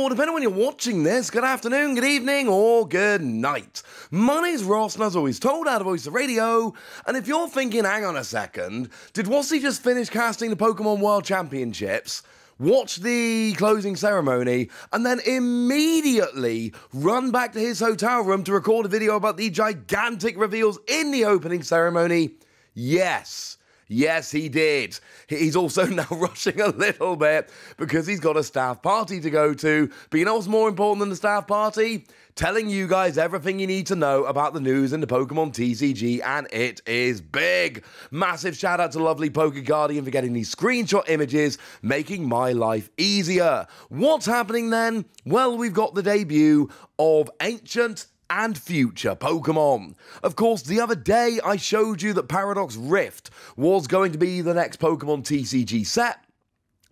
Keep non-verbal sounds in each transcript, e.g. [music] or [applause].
or depending when you're watching this, good afternoon, good evening, or good night. My name's Ross, and as always told out of Voice of Radio, and if you're thinking, hang on a second, did Wassy just finish casting the Pokemon World Championships? Watch the closing ceremony and then immediately run back to his hotel room to record a video about the gigantic reveals in the opening ceremony? Yes. Yes, he did. He's also [laughs] now rushing a little bit because he's got a staff party to go to. But you know what's more important than the staff party? Telling you guys everything you need to know about the news in the Pokemon TCG, and it is big. Massive shout out to lovely PokeGuardian for getting these screenshot images, making my life easier. What's happening then? Well, we've got the debut of Ancient and future Pokemon. Of course, the other day I showed you that Paradox Rift was going to be the next Pokemon TCG set.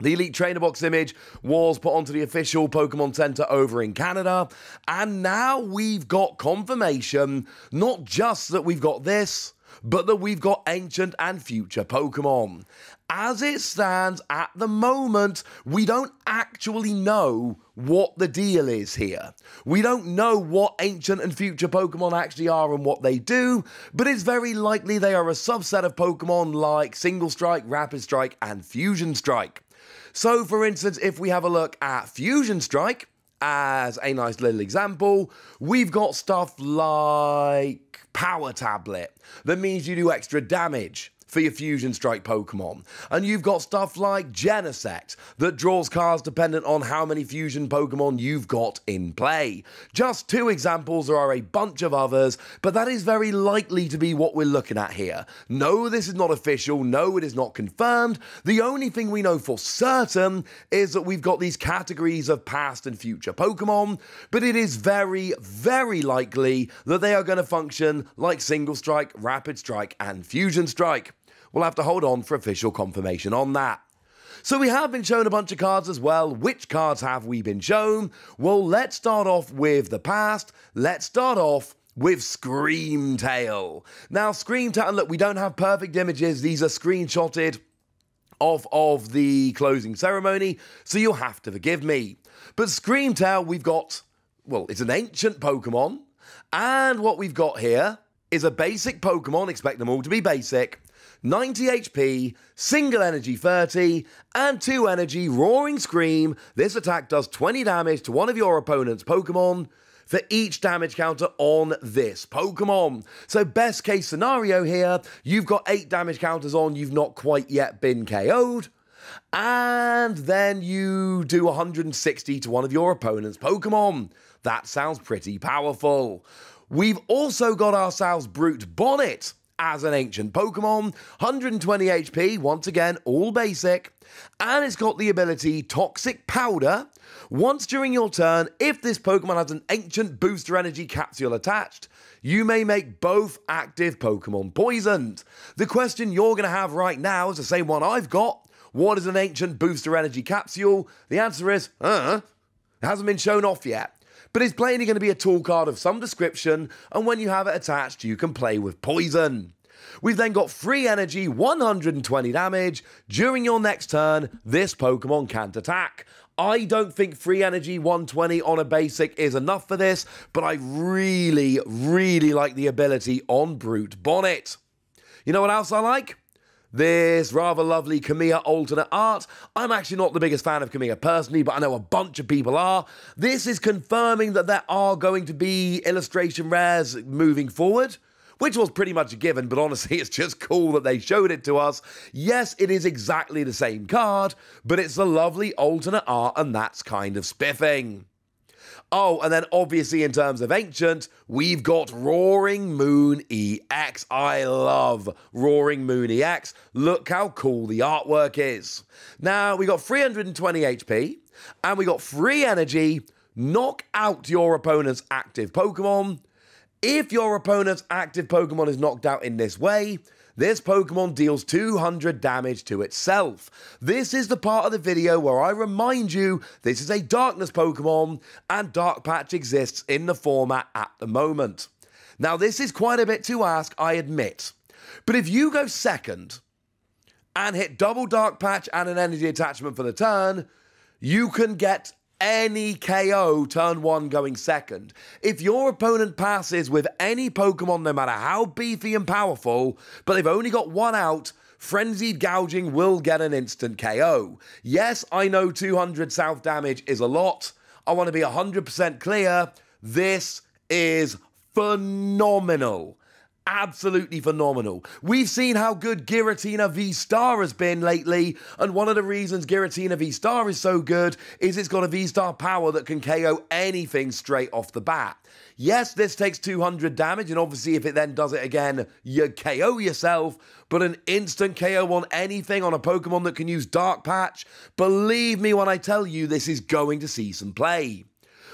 The Elite Trainer Box image was put onto the official Pokemon Center over in Canada, and now we've got confirmation not just that we've got this, but that we've got ancient and future Pokemon. As it stands at the moment, we don't actually know what the deal is here. We don't know what ancient and future Pokemon actually are and what they do, but it's very likely they are a subset of Pokemon like Single Strike, Rapid Strike, and Fusion Strike. So, for instance, if we have a look at Fusion Strike, as a nice little example, we've got stuff like Power Tablet. That means you do extra damage for your Fusion Strike Pokemon. And you've got stuff like Genesect that draws cards dependent on how many Fusion Pokemon you've got in play. Just two examples, there are a bunch of others, but that is very likely to be what we're looking at here. No, this is not official, no, it is not confirmed. The only thing we know for certain is that we've got these categories of past and future Pokemon, but it is very, very likely that they are going to function like Single Strike, Rapid Strike, and Fusion Strike. We'll have to hold on for official confirmation on that. So we have been shown a bunch of cards as well. Which cards have we been shown? Well, let's start off with the past. Let's start off with Scream Tail. Now, Scream Tail, look, we don't have perfect images. These are screenshotted of, of the closing ceremony, so you'll have to forgive me. But Scream Tail, we've got, well, it's an ancient Pokemon, and what we've got here is a basic Pokemon, expect them all to be basic, 90 HP, single energy 30, and 2 energy Roaring Scream. This attack does 20 damage to one of your opponent's Pokemon for each damage counter on this Pokemon. So, best case scenario here, you've got 8 damage counters on, you've not quite yet been KO'd. And then you do 160 to one of your opponent's Pokemon. That sounds pretty powerful. We've also got ourselves Brute Bonnet as an ancient Pokemon, 120 HP, once again, all basic, and it's got the ability Toxic Powder. Once during your turn, if this Pokemon has an ancient booster energy capsule attached, you may make both active Pokemon poisoned. The question you're going to have right now is the same one I've got. What is an ancient booster energy capsule? The answer is, uh, it hasn't been shown off yet but it's plainly going to be a tool card of some description, and when you have it attached, you can play with poison. We've then got free energy, 120 damage. During your next turn, this Pokemon can't attack. I don't think free energy 120 on a basic is enough for this, but I really, really like the ability on Brute Bonnet. You know what else I like? This rather lovely Kamiya alternate art. I'm actually not the biggest fan of Kamiya personally, but I know a bunch of people are. This is confirming that there are going to be illustration rares moving forward. Which was pretty much a given, but honestly, [laughs] it's just cool that they showed it to us. Yes, it is exactly the same card, but it's a lovely alternate art, and that's kind of spiffing. Oh, and then obviously in terms of ancient, we've got Roaring Moon EX. I love Roaring Moon EX. Look how cool the artwork is. Now, we got 320 HP, and we got free energy. Knock out your opponent's active Pokemon. If your opponent's active Pokemon is knocked out in this way, this Pokemon deals 200 damage to itself. This is the part of the video where I remind you this is a Darkness Pokemon and Dark Patch exists in the format at the moment. Now, this is quite a bit to ask, I admit. But if you go second and hit double Dark Patch and an energy attachment for the turn, you can get any KO turn one going second. If your opponent passes with any Pokemon, no matter how beefy and powerful, but they've only got one out, Frenzied Gouging will get an instant KO. Yes, I know 200 south damage is a lot. I want to be 100% clear. This is phenomenal absolutely phenomenal. We've seen how good Giratina V Star has been lately, and one of the reasons Giratina V Star is so good is it's got a V Star power that can KO anything straight off the bat. Yes, this takes 200 damage, and obviously, if it then does it again, you KO yourself. But an instant KO on anything on a Pokemon that can use Dark Patch, believe me when I tell you, this is going to see some play.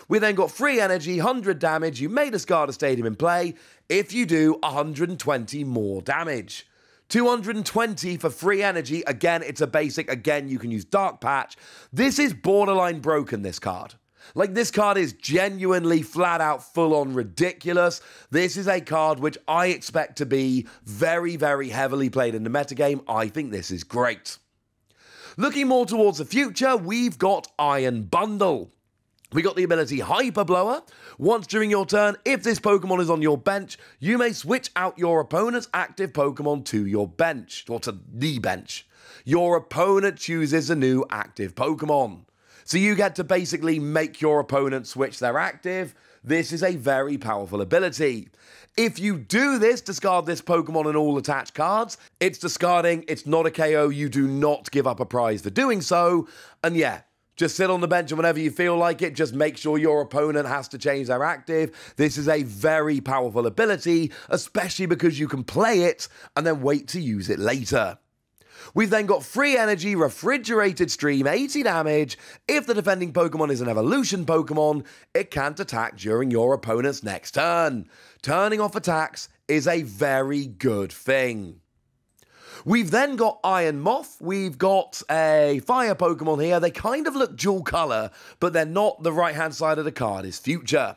We then got free energy, 100 damage. You may discard a stadium in play. If you do, 120 more damage. 220 for free energy. Again, it's a basic. Again, you can use Dark Patch. This is borderline broken, this card. Like, this card is genuinely flat out full on ridiculous. This is a card which I expect to be very, very heavily played in the metagame. I think this is great. Looking more towards the future, we've got Iron Bundle. We got the ability Hyper Blower. Once during your turn, if this Pokemon is on your bench, you may switch out your opponent's active Pokemon to your bench, or to the bench. Your opponent chooses a new active Pokemon. So you get to basically make your opponent switch their active. This is a very powerful ability. If you do this, discard this Pokemon and all attached cards. It's discarding, it's not a KO, you do not give up a prize for doing so. And yeah, just sit on the bench and whenever you feel like it, just make sure your opponent has to change their active. This is a very powerful ability, especially because you can play it and then wait to use it later. We've then got free energy, refrigerated stream, 80 damage. If the defending Pokemon is an evolution Pokemon, it can't attack during your opponent's next turn. Turning off attacks is a very good thing. We've then got Iron Moth. We've got a fire Pokemon here. They kind of look dual color, but they're not. The right hand side of the card is future.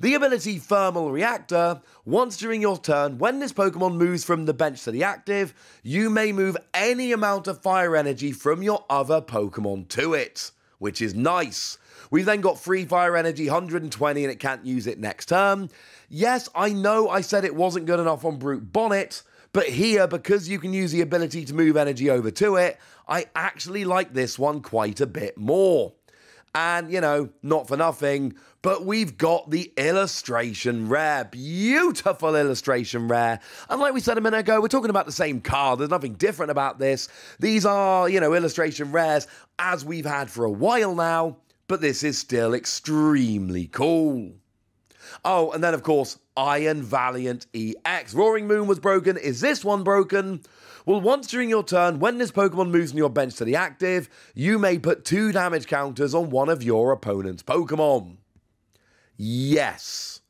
The ability Thermal Reactor, once during your turn, when this Pokemon moves from the bench to the active, you may move any amount of fire energy from your other Pokemon to it, which is nice. We've then got free fire energy, 120, and it can't use it next turn. Yes, I know I said it wasn't good enough on Brute Bonnet, but here, because you can use the ability to move energy over to it, I actually like this one quite a bit more. And, you know, not for nothing, but we've got the illustration rare. Beautiful illustration rare. And like we said a minute ago, we're talking about the same card. There's nothing different about this. These are, you know, illustration rares as we've had for a while now, but this is still extremely cool. Oh, and then of course, Iron Valiant EX. Roaring Moon was broken. Is this one broken? Well, once during your turn, when this Pokemon moves from your bench to the active, you may put two damage counters on one of your opponent's Pokemon. Yes.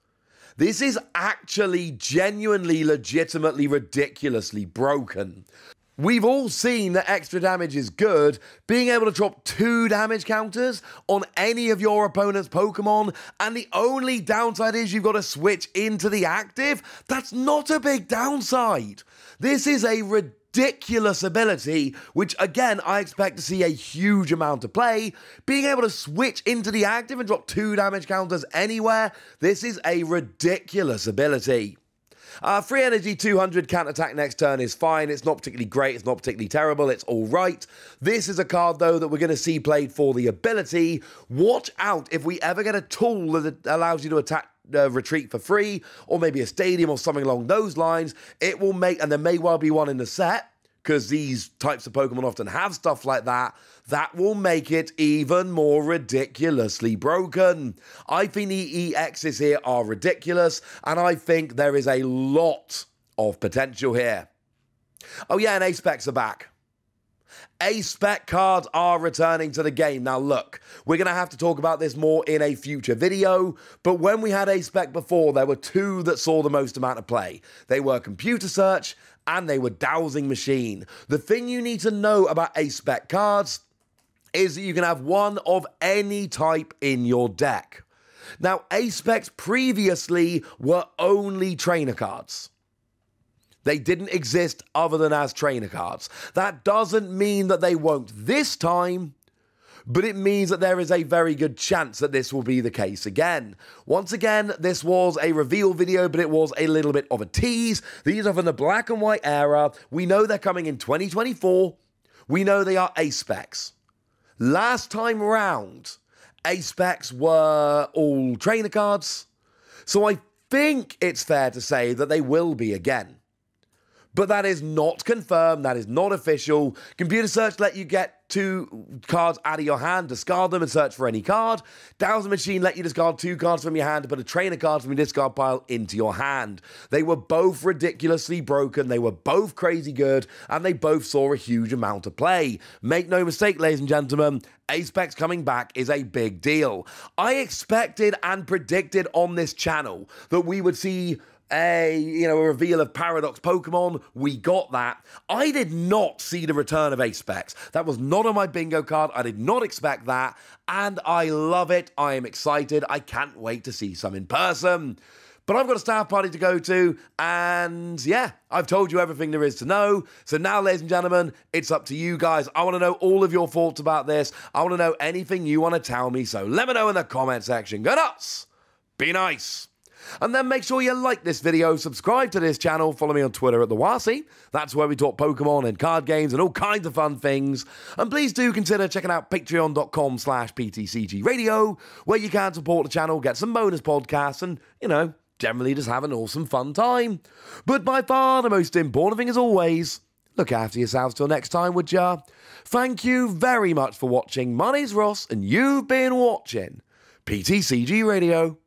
This is actually genuinely, legitimately, ridiculously broken. We've all seen that extra damage is good. Being able to drop two damage counters on any of your opponent's Pokemon, and the only downside is you've got to switch into the active, that's not a big downside. This is a ridiculous ability, which again, I expect to see a huge amount of play. Being able to switch into the active and drop two damage counters anywhere, this is a ridiculous ability. Uh, free energy 200 counter attack next turn is fine. It's not particularly great. It's not particularly terrible. It's all right. This is a card, though, that we're going to see played for the ability. Watch out if we ever get a tool that allows you to attack uh, retreat for free, or maybe a stadium or something along those lines. It will make, and there may well be one in the set because these types of Pokemon often have stuff like that, that will make it even more ridiculously broken. I think the EXs here are ridiculous, and I think there is a lot of potential here. Oh, yeah, and Ace specs are back. Ace spec cards are returning to the game. Now, look, we're going to have to talk about this more in a future video, but when we had Ace spec before, there were two that saw the most amount of play. They were Computer Search and they were Dowsing Machine. The thing you need to know about Ace spec cards is that you can have one of any type in your deck. Now, Ace specs previously were only trainer cards. They didn't exist other than as trainer cards. That doesn't mean that they won't this time, but it means that there is a very good chance that this will be the case again. Once again, this was a reveal video, but it was a little bit of a tease. These are from the black and white era. We know they're coming in 2024. We know they are Ace specs. Last time round, Ace specs were all trainer cards. So I think it's fair to say that they will be again. But that is not confirmed, that is not official. Computer search let you get two cards out of your hand, discard them and search for any card. Dowsing Machine let you discard two cards from your hand to put a trainer card from your discard pile into your hand. They were both ridiculously broken, they were both crazy good, and they both saw a huge amount of play. Make no mistake, ladies and gentlemen, Ace-Specs coming back is a big deal. I expected and predicted on this channel that we would see a you know a reveal of Paradox Pokemon. We got that. I did not see the return of Ace-Specs. That was not on my bingo card. I did not expect that, and I love it. I am excited. I can't wait to see some in person. But I've got a staff party to go to, and yeah, I've told you everything there is to know. So now, ladies and gentlemen, it's up to you guys. I want to know all of your thoughts about this. I want to know anything you want to tell me. So let me know in the comment section. Go nuts! Be nice! And then make sure you like this video, subscribe to this channel, follow me on Twitter at the Wasi. That's where we talk Pokemon and card games and all kinds of fun things. And please do consider checking out patreon.com slash ptcgradio, where you can support the channel, get some bonus podcasts, and, you know, generally just have an awesome fun time. But by far the most important thing as always, look after yourselves till next time, would ya? Thank you very much for watching. My name's Ross, and you've been watching PTCG Radio.